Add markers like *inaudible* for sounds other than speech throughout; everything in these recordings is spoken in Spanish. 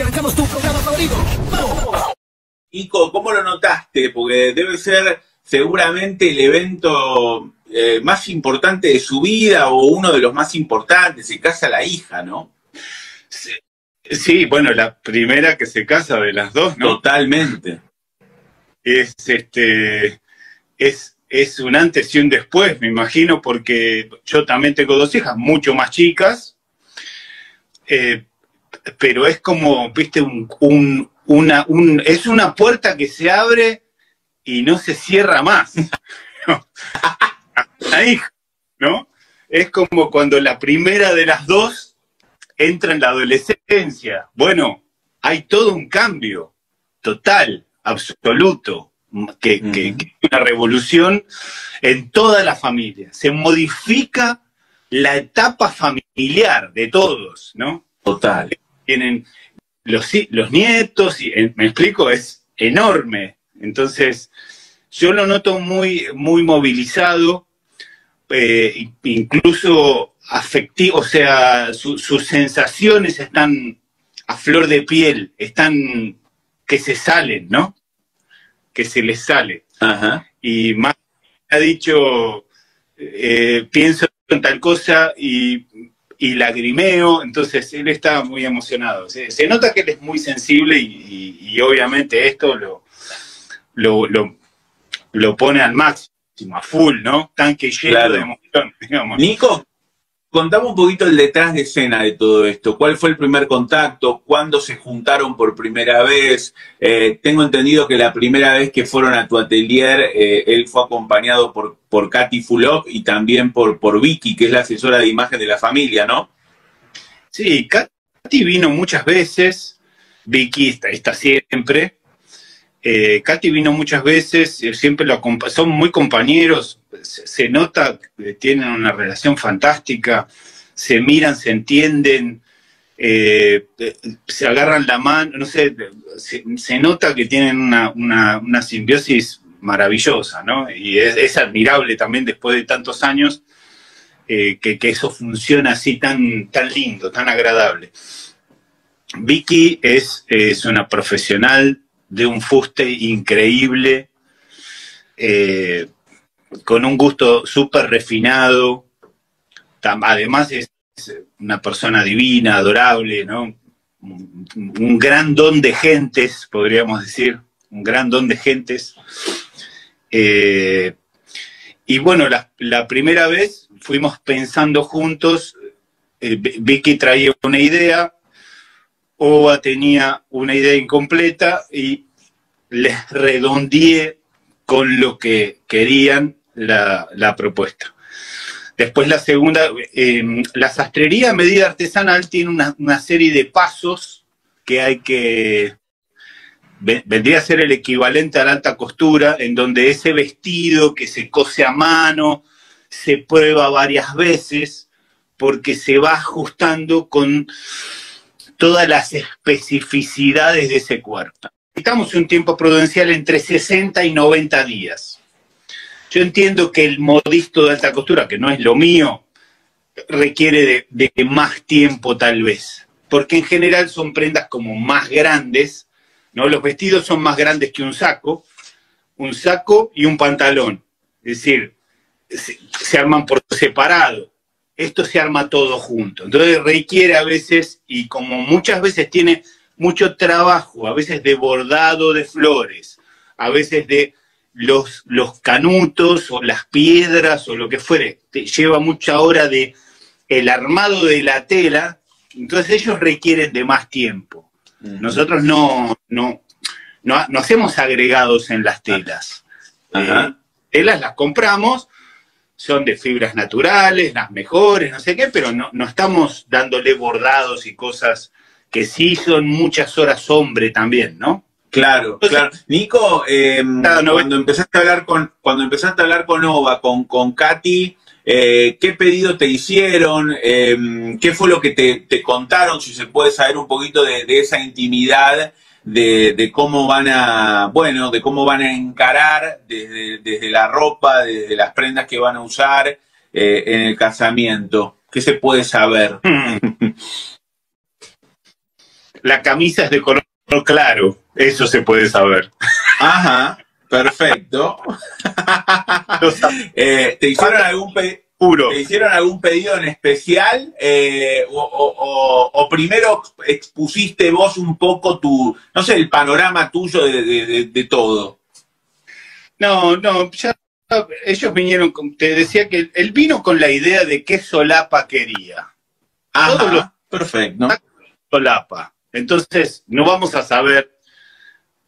porque arrancamos tu programa favorito. ¡Vamos! Ico, ¿cómo lo notaste? Porque debe ser seguramente el evento eh, más importante de su vida o uno de los más importantes. Se casa la hija, ¿no? Sí, sí, bueno, la primera que se casa de las dos, ¿no? Totalmente. Es este es, es un antes y un después, me imagino, porque yo también tengo dos hijas mucho más chicas, eh, pero es como, viste, un, un- una, un- es una puerta que se abre y no se cierra más. *laughs* hija, ¿no? Es como cuando la primera de las dos entra en la adolescencia. Bueno, hay todo un cambio total, absoluto, que, Ujú. que es una revolución en toda la familia. Se modifica la etapa familiar de todos, ¿no? Total. Tienen los, los nietos, y eh, me explico, es enorme. Entonces, yo lo noto muy, muy movilizado, eh, incluso afectivo, o sea, su- sus sensaciones están a flor de piel, están que se salen, ¿no? Que se les sale. Ajá. Y más ha dicho, eh, pienso en tal cosa y, y lagrimeo, entonces él está muy emocionado. Se, se nota que él es muy sensible y, y- y obviamente esto lo, lo, lo, lo pone al máximo, a full, ¿no? Tanque lleno Claro. de emoción, *laughs* digamos. Nico, contame un poquito el detrás de escena de todo esto. ¿Cuál fue el primer contacto? ¿Cuándo se juntaron por primera vez? Eh, tengo entendido que la primera vez que fueron a tu atelier, eh, él fue acompañado por, por Katy Fulop y también por, por Vicky, que es la asesora de imagen de la familia, ¿no? Sí, Katy vino muchas veces, Vicky está, está siempre. Eh, Katy vino muchas veces, eh, siempre lo son muy compañeros, se, nota que tienen una relación fantástica, se miran, se entienden, eh, se agarran la mano, no sé, se, nota que tienen una, una- una simbiosis maravillosa, ¿no? Y es, admirable también después de tantos años que, que eso funciona así tan, tan lindo, tan agradable. Vicky es, es una profesional de un fuste increíble, eh, con un gusto súper refinado. Además es una persona divina, adorable, ¿no? Un, gran don de gentes, podríamos decir, un gran don de gentes. Eh, y bueno, la, la primera vez fuimos pensando juntos, eh, Vi- Vicky traía una idea, Oba tenía una idea incompleta y les redondeé con lo que querían la, la propuesta. Después la segunda, eh, la sastrería a medida artesanal tiene una, una serie de pasos que hay que, ve- vendría a ser el equivalente a la alta costura, en donde ese vestido que se cose a mano se prueba varias veces porque se va ajustando con todas las especificidades de ese cuerpo. Necesitamos un tiempo prudencial entre 60 y 90 días. Yo entiendo que el modisto de alta costura, que no es lo mío, requiere de, de más tiempo tal vez, porque en general son prendas como más grandes, ¿no? Los vestidos son más grandes que un saco, un saco y un pantalón. Es decir, se, se arman por separado. Esto se arma todo junto. Entonces requiere a veces, y como muchas veces tiene mucho trabajo, a veces de bordado de flores, a veces de los, los canutos o las piedras o lo que fuere, te lleva mucha hora de el armado de la tela, entonces ellos requieren de más tiempo. Nosotros no, no, no, no hacemos agregados en las telas. Ajá. Eh, telas las compramos, son de fibras naturales, las mejores, no sé qué, pero no, no estamos dándole bordados y cosas que sí son muchas horas hombre también, ¿no? Claro, claro. Nico, eh, noven- cuando empezaste a hablar con, cuando empezaste a hablar con Ova, con, con Katy, eh, ¿qué pedido te hicieron? Eh, ¿Qué fue lo que te, te contaron? Si se puede saber un poquito de, de esa intimidad, de, de cómo van a, bueno, de cómo van a encarar desde, desde la ropa, desde las prendas que van a usar eh, en el casamiento. ¿Qué se puede saber? *laughs* la camisa es de color claro, eso se puede saber. Ajá, perfecto. *laughs* Eh, ¿Te hicieron algún puro? ¿Te hicieron algún pedido en especial? Eh, o, primero expusiste vos un poco tu, no sé, el panorama tuyo de, todo? No, no, ya ellos vinieron, te decía que él vino con la idea de qué solapa quería. Ajá, perfecto. Solapa. Entonces, no vamos a saber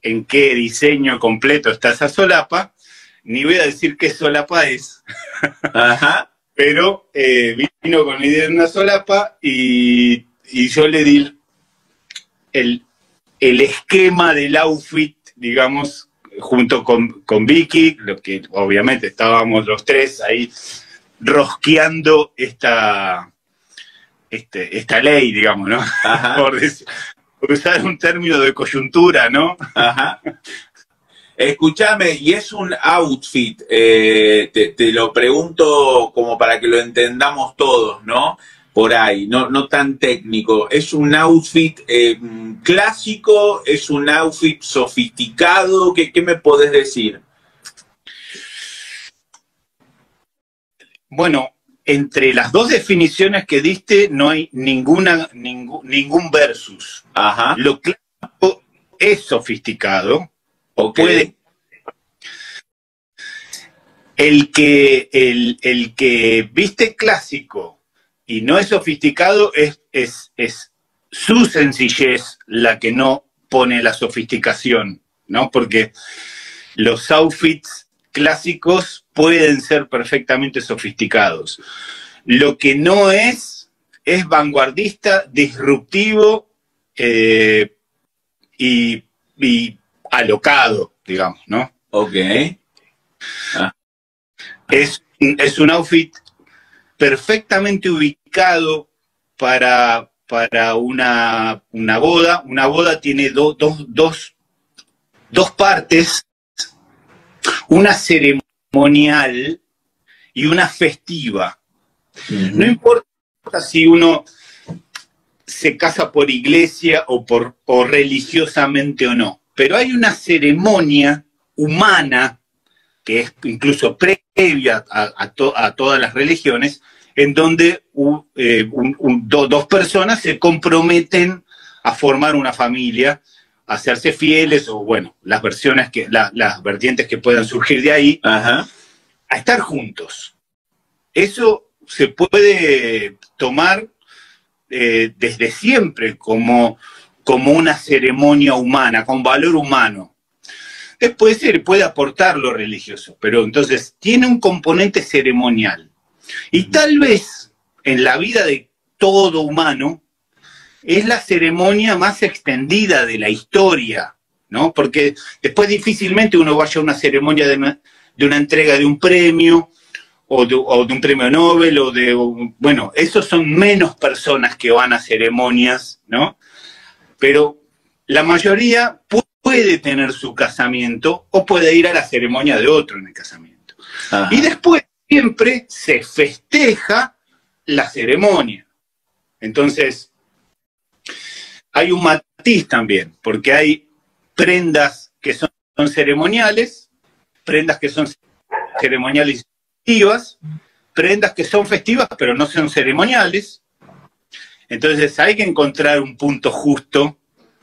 en qué diseño completo está esa solapa, ni voy a decir qué solapa es. Ajá. Pero eh, vino con la idea de una solapa y, yo le di el, esquema del outfit, digamos, junto con, con Vicky, lo que obviamente estábamos los tres ahí rosqueando esta, este, esta ley, digamos, ¿no? *laughs* Por, usar un término de coyuntura, ¿no? Ajá. Escúchame, y es un outfit, eh, te, lo pregunto como para que lo entendamos todos, ¿no? Por ahí, no, no tan técnico. ¿Es un outfit eh, clásico? ¿Es un outfit sofisticado? ¿Qué, ¿Qué me podés decir? Bueno, entre las dos definiciones que diste no hay ninguna, ningún, versus. Ajá. Lo clásico es sofisticado. O puede. El que, el, que viste clásico y no es sofisticado es, es, es su sencillez la que no pone la sofisticación, ¿no? Porque los outfits clásicos pueden ser perfectamente sofisticados. Lo que no es, es vanguardista, disruptivo eh, y, alocado, digamos, ¿no? Ok. Ah. Es, es, un outfit perfectamente ubicado para, para una, una, boda. Una boda tiene dos, dos partes. Una ceremonia y una festiva. No importa si uno se casa por iglesia o, por, religiosamente o no, pero hay una ceremonia humana que es incluso previa a, todas las religiones, en donde eh, dos personas se comprometen a formar una familia hacerse fieles o bueno, las versiones que, las vertientes que puedan surgir de ahí, a estar juntos. Eso se puede tomar eh, desde siempre como, como una ceremonia humana, con valor humano. Después se puede aportar lo religioso, pero entonces tiene un componente ceremonial. Y tal vez en la vida de todo humano, es la ceremonia más extendida de la historia, ¿no? Porque después difícilmente uno vaya a una ceremonia de una, entrega de un premio o de, un premio Nobel o de, bueno, esos son menos personas que van a ceremonias, ¿no? Pero la mayoría puede tener su casamiento o puede ir a la ceremonia de otro en el casamiento. Y después siempre se festeja la ceremonia. Entonces, hay un matiz también, porque hay prendas que son, ceremoniales, prendas que son ceremoniales festivas, prendas que son festivas pero no son ceremoniales. Entonces hay que encontrar un punto justo.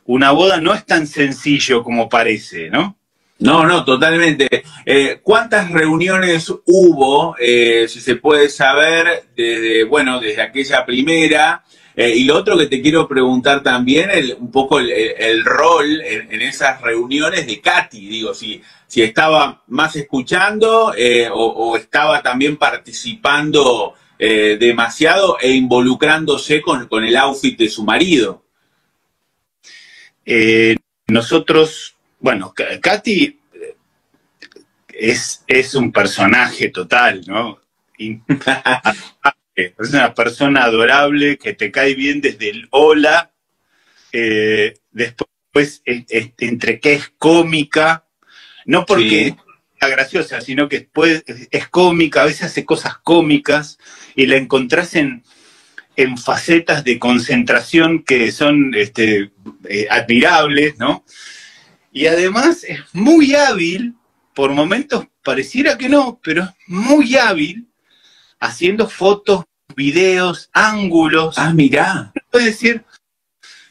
Una boda no es tan sencillo como parece, ¿no? No, no, totalmente. Eh, ¿Cuántas reuniones hubo, eh, si se puede saber, desde, bueno, desde aquella primera eh, y lo otro que te quiero preguntar también, un poco el, rol en, esas reuniones de Katy, digo, si, si estaba más escuchando eh, o, estaba también participando eh, demasiado e involucrándose con, el outfit de su marido. nosotros, bueno, Katy es, es un personaje total, ¿no? *laughs* Es una persona adorable que te cae bien desde el hola, eh, después entre que es cómica, no porque graciosa, sino que es cómica, a veces hace cosas cómicas y la encontrás en, en facetas de concentración que son este, eh, admirables, ¿no? Y además es muy hábil, por momentos pareciera que no, pero es muy hábil haciendo fotos, videos, ángulos. Ah, mirá. Puede decir,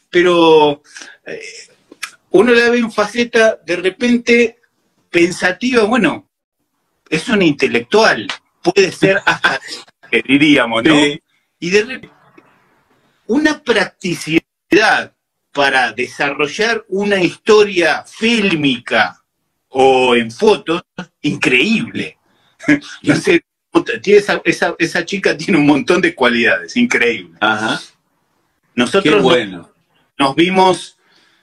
pero eh, uno la ve en faceta de repente pensativa, bueno, es un intelectual, puede ser *laughs* hasta, diríamos, ¿no? Sí. Y de repente, una practicidad para desarrollar una historia fílmica o en fotos, increíble. *laughs* No sé, tiene esa, esa, esa chica tiene un montón de cualidades, increíble. Ajá. Qué Nosotros nos- bueno. nos vimos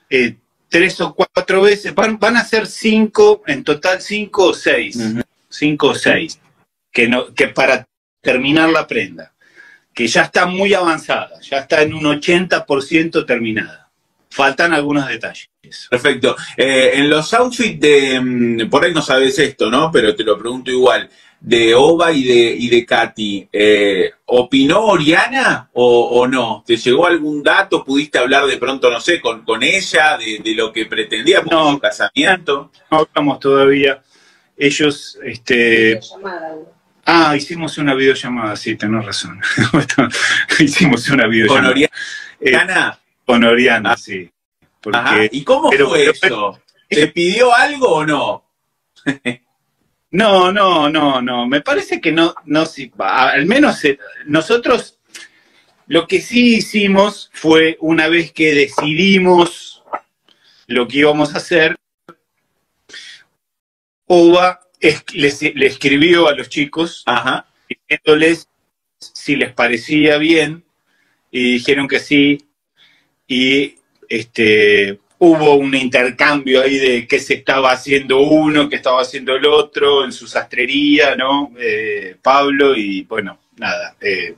eh, tres o cuatro veces, van, van a ser cinco, en total cinco o seis, cinco o seis, que, no, que para terminar la prenda, que ya está muy avanzada, ya está en un 80% terminada. Faltan algunos detalles. Perfecto. Eh, en los outfits de, mm, por ahí no sabes esto, ¿no? Pero te lo pregunto igual, de Ova y de, y de Katy, eh, ¿opinó Oriana o, o no? ¿Te llegó algún dato? ¿Pudiste hablar de pronto, no sé, con, con ella, de, de lo que pretendía por No. su casamiento? No hablamos todavía. Ellos, este, ah, hicimos una videollamada, sí, tenés razón. *laughs* hicimos una Con videollamada. Eh, Oriana. con Oriana, Ah. sí. Porque. ¿Y cómo pero- fue pero- eso? ¿Te pidió algo o no? *laughs* No, no, no, no. Me parece que no, no, sí, va, al menos eh, nosotros lo que sí hicimos fue una vez que decidimos lo que íbamos a hacer, Ova es- les- le escribió a los chicos Ajá. diciéndoles si les parecía bien y dijeron que sí y este hubo un intercambio ahí de qué se estaba haciendo uno, qué estaba haciendo el otro en su sastrería, ¿no? Eh, Pablo y bueno, nada, eh,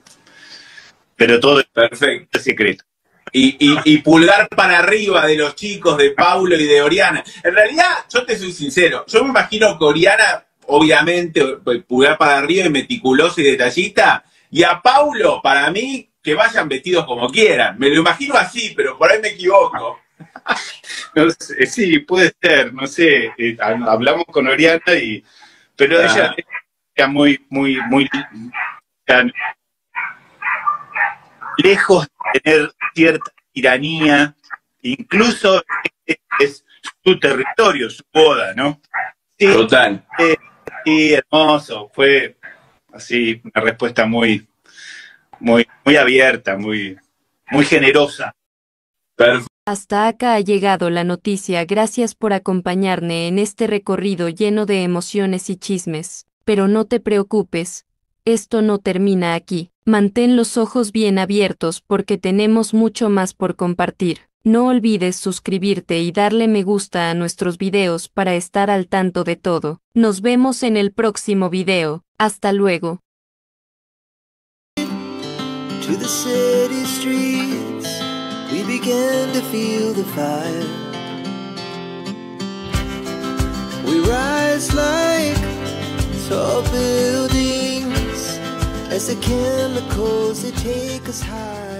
pero todo Perfecto. secreto. Y, y- y pulgar para arriba de los chicos de Paulo y de Oriana. En realidad, yo te soy sincero, yo me imagino que Oriana, obviamente, pues, pulgar para arriba y meticulosa y detallista, y a Paulo, para mí, que vayan vestidos como quieran. Me lo imagino así, pero por ahí me equivoco. No sé, sí, puede ser, no sé, eh, ha- hablamos con Oriana y pero Ah. ella era muy, muy, muy tan- lejos de tener cierta tiranía, incluso es, es su territorio, su boda, ¿no? Sí, Total. sí, hermoso, fue así una respuesta muy, muy, muy abierta, muy, muy generosa. Perfecto. Hasta acá ha llegado la noticia, gracias por acompañarme en este recorrido lleno de emociones y chismes. Pero no te preocupes, esto no termina aquí. Mantén los ojos bien abiertos porque tenemos mucho más por compartir. No olvides suscribirte y darle me gusta a nuestros videos para estar al tanto de todo. Nos vemos en el próximo video. Hasta luego. We began to feel the fire. We rise like tall buildings as the chemicals they take us high.